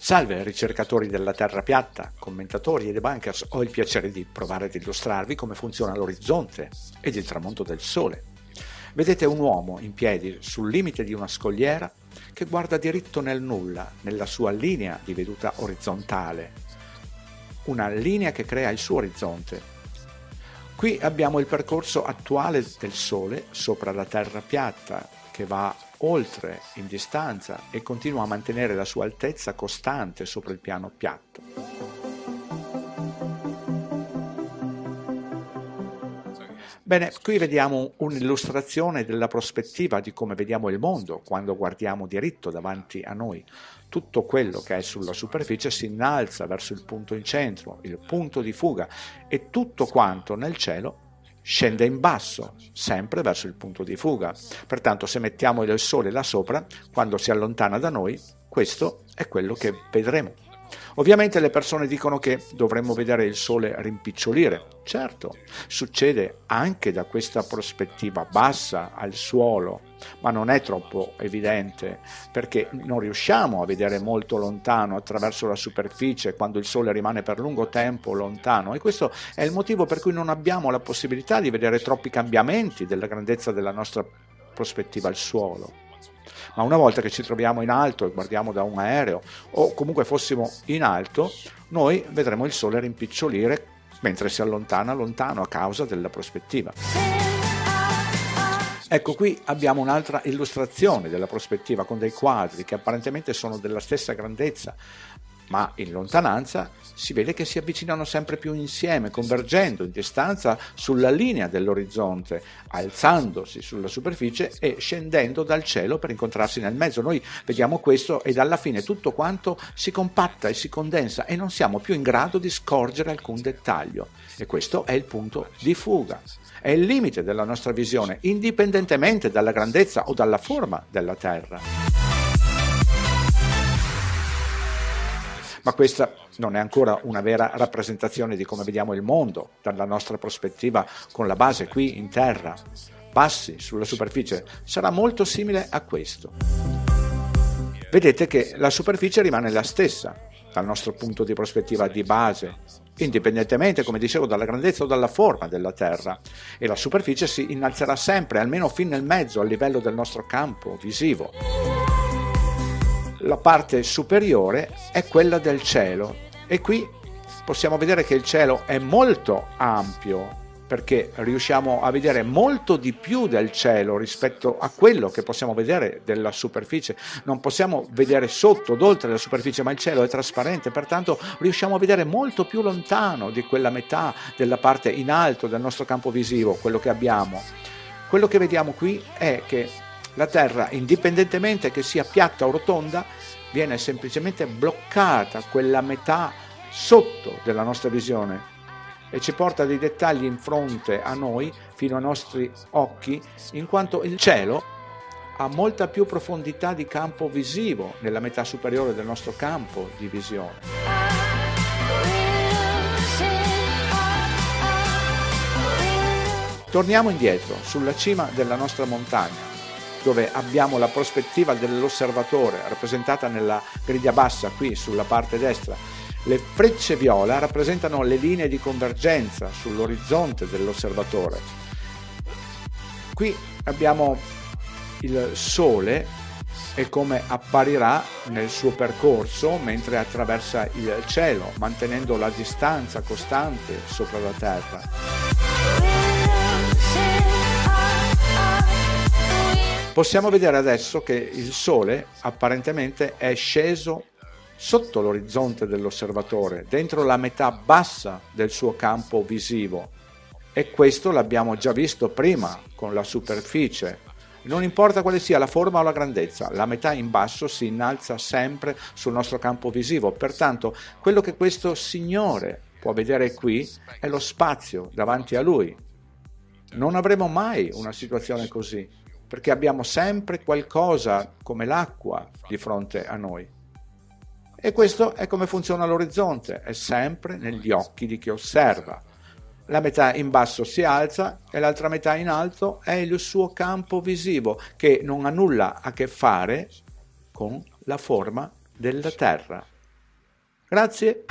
Salve ricercatori della Terra piatta, commentatori e debunkers, ho il piacere di provare ad illustrarvi come funziona l'orizzonte ed il tramonto del Sole. Vedete un uomo in piedi sul limite di una scogliera che guarda diritto nel nulla, nella sua linea di veduta orizzontale, una linea che crea il suo orizzonte. Qui abbiamo il percorso attuale del Sole sopra la Terra piatta, che va oltre in distanza e continua a mantenere la sua altezza costante sopra il piano piatto. Bene, qui vediamo un'illustrazione della prospettiva di come vediamo il mondo quando guardiamo diritto davanti a noi. Tutto quello che è sulla superficie si innalza verso il punto in centro, il punto di fuga, e tutto quanto nel cielo scende in basso, sempre verso il punto di fuga. Pertanto se mettiamo il Sole là sopra, quando si allontana da noi, questo è quello che vedremo. Ovviamente le persone dicono che dovremmo vedere il Sole rimpicciolire. Certo, succede anche da questa prospettiva bassa al suolo, ma non è troppo evidente perché non riusciamo a vedere molto lontano attraverso la superficie quando il Sole rimane per lungo tempo lontano. E questo è il motivo per cui non abbiamo la possibilità di vedere troppi cambiamenti della grandezza della nostra prospettiva al suolo. Ma una volta che ci troviamo in alto e guardiamo da un aereo o comunque fossimo in alto, noi vedremo il Sole rimpicciolire mentre si allontana lontano a causa della prospettiva. Ecco qui abbiamo un'altra illustrazione della prospettiva con dei quadri che apparentemente sono della stessa grandezza, ma in lontananza si vede che si avvicinano sempre più insieme, convergendo in distanza sulla linea dell'orizzonte, alzandosi sulla superficie e scendendo dal cielo per incontrarsi nel mezzo. Noi vediamo questo ed alla fine tutto quanto si compatta e si condensa e non siamo più in grado di scorgere alcun dettaglio. E questo è il punto di fuga. È il limite della nostra visione, indipendentemente dalla grandezza o dalla forma della Terra. Ma questa non è ancora una vera rappresentazione di come vediamo il mondo dalla nostra prospettiva con la base qui in terra, passi sulla superficie, sarà molto simile a questo. Vedete che la superficie rimane la stessa dal nostro punto di prospettiva di base, indipendentemente, come dicevo, dalla grandezza o dalla forma della Terra, e la superficie si innalzerà sempre, almeno fin nel mezzo, a livello del nostro campo visivo la parte superiore è quella del cielo e qui possiamo vedere che il cielo è molto ampio perché riusciamo a vedere molto di più del cielo rispetto a quello che possiamo vedere della superficie. Non possiamo vedere sotto, d'oltre la superficie, ma il cielo è trasparente, pertanto riusciamo a vedere molto più lontano di quella metà della parte in alto del nostro campo visivo, quello che abbiamo. Quello che vediamo qui è che la Terra, indipendentemente che sia piatta o rotonda, viene semplicemente bloccata quella metà sotto della nostra visione e ci porta dei dettagli in fronte a noi, fino ai nostri occhi, in quanto il cielo ha molta più profondità di campo visivo nella metà superiore del nostro campo di visione. Torniamo indietro, sulla cima della nostra montagna dove abbiamo la prospettiva dell'osservatore rappresentata nella griglia bassa qui sulla parte destra. Le frecce viola rappresentano le linee di convergenza sull'orizzonte dell'osservatore. Qui abbiamo il Sole e come apparirà nel suo percorso mentre attraversa il cielo, mantenendo la distanza costante sopra la Terra. Possiamo vedere adesso che il Sole apparentemente è sceso sotto l'orizzonte dell'osservatore, dentro la metà bassa del suo campo visivo. E questo l'abbiamo già visto prima con la superficie. Non importa quale sia la forma o la grandezza, la metà in basso si innalza sempre sul nostro campo visivo. Pertanto, quello che questo Signore può vedere qui è lo spazio davanti a lui. Non avremo mai una situazione così perché abbiamo sempre qualcosa come l'acqua di fronte a noi. E questo è come funziona l'orizzonte, è sempre negli occhi di chi osserva. La metà in basso si alza e l'altra metà in alto è il suo campo visivo, che non ha nulla a che fare con la forma della Terra. Grazie.